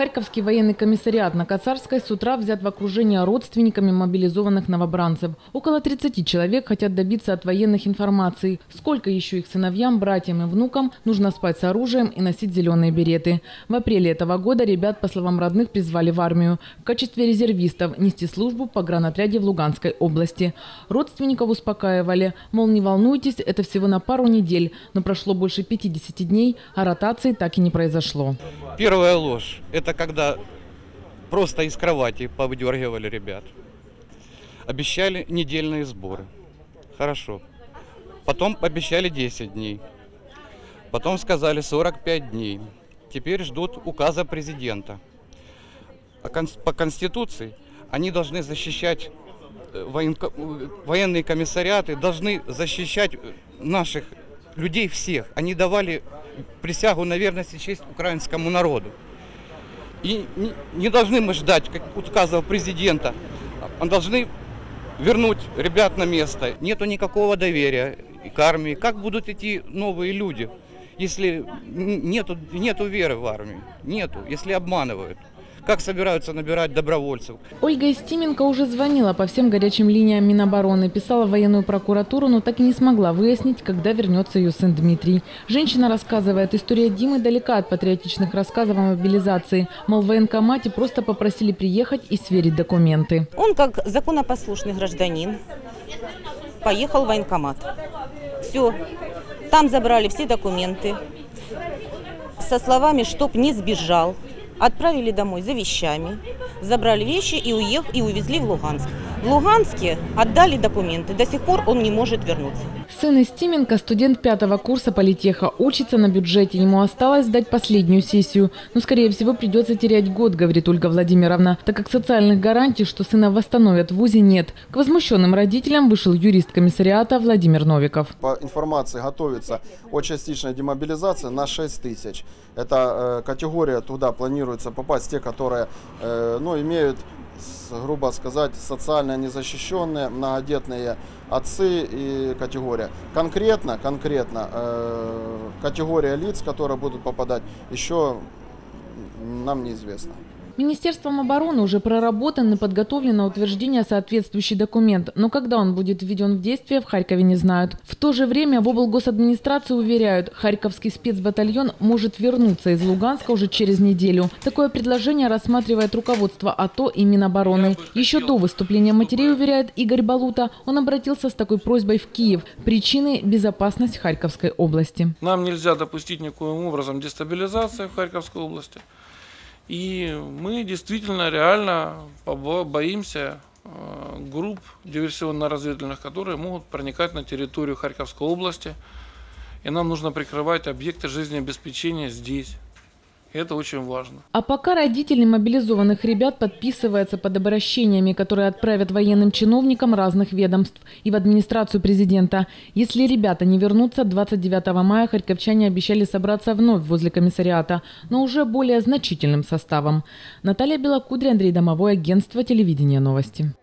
Харьковский военный комиссариат на Кацарской с утра взят в окружение родственниками мобилизованных новобранцев. Около 30 человек хотят добиться от военных информации, сколько еще их сыновьям, братьям и внукам нужно спать с оружием и носить зеленые береты. В апреле этого года ребят, по словам родных, призвали в армию в качестве резервистов нести службу по гранотряде в Луганской области. Родственников успокаивали, мол, не волнуйтесь, это всего на пару недель, но прошло больше 50 дней, а ротации так и не произошло. Первая ложь – это когда просто из кровати повыдергивали ребят. Обещали недельные сборы. Хорошо. Потом обещали 10 дней. Потом сказали 45 дней. Теперь ждут указа президента. А По Конституции они должны защищать, э, э, военные комиссариаты должны защищать э, наших людей всех. Они давали присягу на верность и честь украинскому народу. И не, должны мы ждать как указов президента, а должны вернуть ребят на место. Нету никакого доверия к армии. Как будут идти новые люди, если нету, нету веры в армию? Нету, если обманывают как собираются набирать добровольцев. Ольга Истименко уже звонила по всем горячим линиям Минобороны, писала в военную прокуратуру, но так и не смогла выяснить, когда вернется ее сын Дмитрий. Женщина рассказывает, история Димы далека от патриотичных рассказов о мобилизации. Мол, в военкомате просто попросили приехать и сверить документы. Он, как законопослушный гражданин, поехал в военкомат. Все. Там забрали все документы со словами, чтоб не сбежал, Отправили домой за вещами, забрали вещи и, уех, и увезли в Луганск. В Луганске отдали документы. До сих пор он не может вернуться. Сын Истименко, студент пятого курса политеха, учится на бюджете. Ему осталось сдать последнюю сессию. Но, скорее всего, придется терять год, говорит Ольга Владимировна, так как социальных гарантий, что сына восстановят в ВУЗе, нет. К возмущенным родителям вышел юрист комиссариата Владимир Новиков. По информации готовится о частичной демобилизации на 6 тысяч. Это э, категория, туда планируется попасть те, которые э, ну, имеют грубо сказать, социально незащищенные, многодетные отцы и категория. Конкретно, конкретно э, категория лиц, которые будут попадать, еще нам неизвестно. Министерством обороны уже проработан и подготовлен на утверждение соответствующий документ, но когда он будет введен в действие, в Харькове не знают. В то же время в облгосадминистрации уверяют, Харьковский спецбатальон может вернуться из Луганска уже через неделю. Такое предложение рассматривает руководство АТО и Минобороны. Еще до выступления матерей, уверяет Игорь Балута, он обратился с такой просьбой в Киев. Причины – безопасность Харьковской области. Нам нельзя допустить никоим образом дестабилизации в Харьковской области. И мы действительно реально боимся э, групп диверсионно-разведывательных, которые могут проникать на территорию Харьковской области. И нам нужно прикрывать объекты жизнеобеспечения здесь. Это очень важно. А пока родители мобилизованных ребят подписываются под обращениями, которые отправят военным чиновникам разных ведомств и в администрацию президента. Если ребята не вернутся, 29 мая харьковчане обещали собраться вновь возле комиссариата, но уже более значительным составом. Наталья Белокудря, Андрей Домовой, агентство телевидения новости.